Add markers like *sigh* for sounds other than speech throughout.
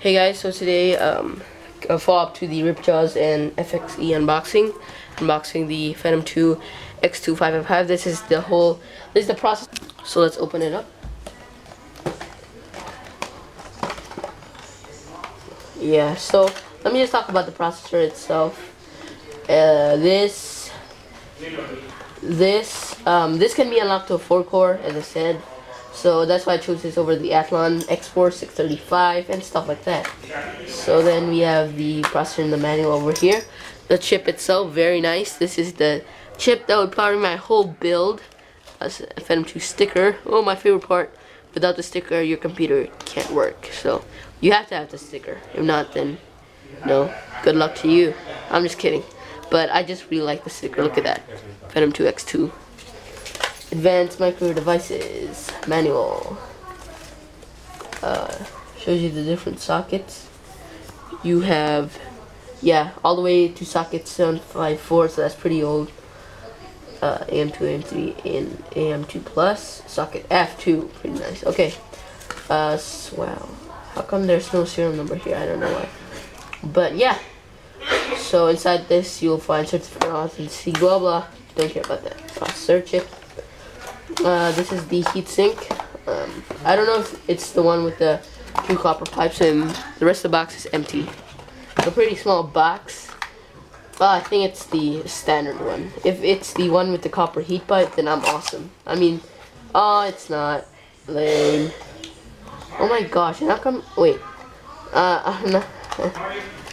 Hey guys, so today um, a follow-up to the Ripjaws and FXE unboxing. Unboxing the Phenom 2 X2555. This is the whole, this is the process. So let's open it up. Yeah, so let me just talk about the processor itself. Uh, this, this, um, this can be unlocked to a 4-core, as I said. So that's why I chose this over the Athlon X4 635 and stuff like that. So then we have the processor and the manual over here. The chip itself, very nice. This is the chip that would power my whole build. That's A Phenom 2 sticker. Oh, my favorite part. Without the sticker, your computer can't work. So you have to have the sticker. If not, then no. Good luck to you. I'm just kidding. But I just really like the sticker. Look at that. Phenom 2 X2. Advanced Micro Devices Manual. Uh, shows you the different sockets. You have, yeah, all the way to socket 754, so that's pretty old. Uh, AM2, AM3, and AM2 Plus. Socket F2, pretty nice. Okay. Uh, wow. How come there's no serial number here? I don't know why. But yeah. So inside this, you'll find certificate authenticity, blah blah. Don't care about that. Processor chip. Uh, this is the heatsink. Um, I don't know if it's the one with the two copper pipes and the rest of the box is empty. A pretty small box. I think it's the standard one. If it's the one with the copper heat pipe, then I'm awesome. I mean, oh, it's not. Lame. Oh my gosh, how come, wait. Uh, I'm *laughs* not,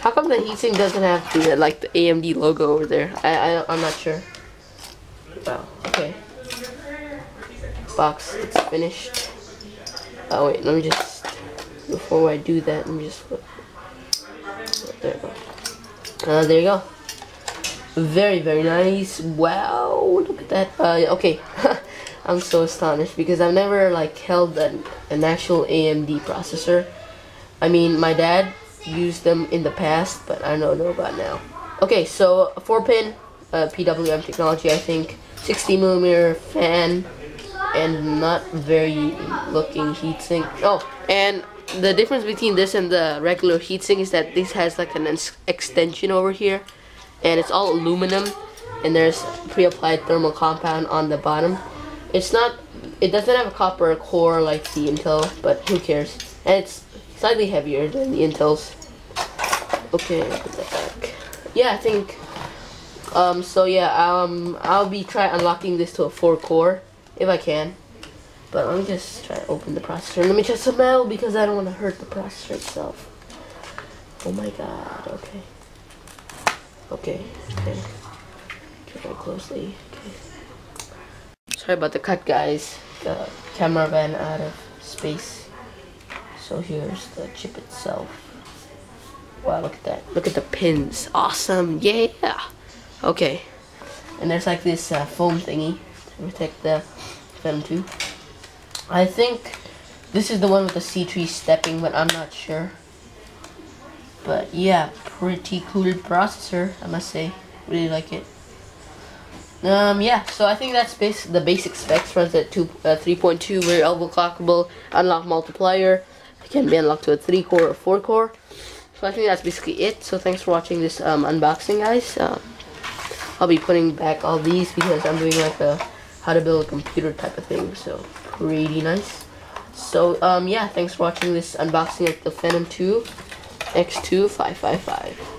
how come the heatsink doesn't have the, like, the AMD logo over there? I, I, I'm not sure. Wow, okay box it's finished. Oh wait, let me just before I do that, let me just flip. There you go. Uh, there you go. Very very nice. Wow, look at that. Uh, okay, *laughs* I'm so astonished because I've never like held an, an actual AMD processor. I mean, my dad used them in the past, but I don't know about now. Okay, so a four pin uh, PWM technology, I think. 60 millimeter fan and not very looking heatsink. Oh, and the difference between this and the regular heatsink is that this has like an extension over here, and it's all aluminum, and there's pre-applied thermal compound on the bottom. It's not, it doesn't have a copper core like the Intel, but who cares? And it's slightly heavier than the Intels. Okay, put that back. Yeah, I think. Um. So yeah. Um. I'll be try unlocking this to a four core if I can. But let me just try to open the processor. Let me just smell because I don't want to hurt the processor itself. Oh my god, okay. Okay, okay. Very closely. Okay. Sorry about the cut guys. The camera ran out of space. So here's the chip itself. Wow, look at that. Look at the pins. Awesome, yeah. Okay. And there's like this uh, foam thingy protect the Phenom 2. I think this is the one with the C3 stepping, but I'm not sure. But yeah, pretty cool processor, I must say. Really like it. Um, yeah, so I think that's bas the basic specs. Runs at two, uh, 3.2, very overclockable, unlock multiplier. It can be unlocked to a 3 core or 4 core. So I think that's basically it. So thanks for watching this um, unboxing, guys. Um, I'll be putting back all these because I'm doing like a how to build a computer type of thing. So pretty nice. So um yeah, thanks for watching this unboxing of the Phenom 2 X2 555.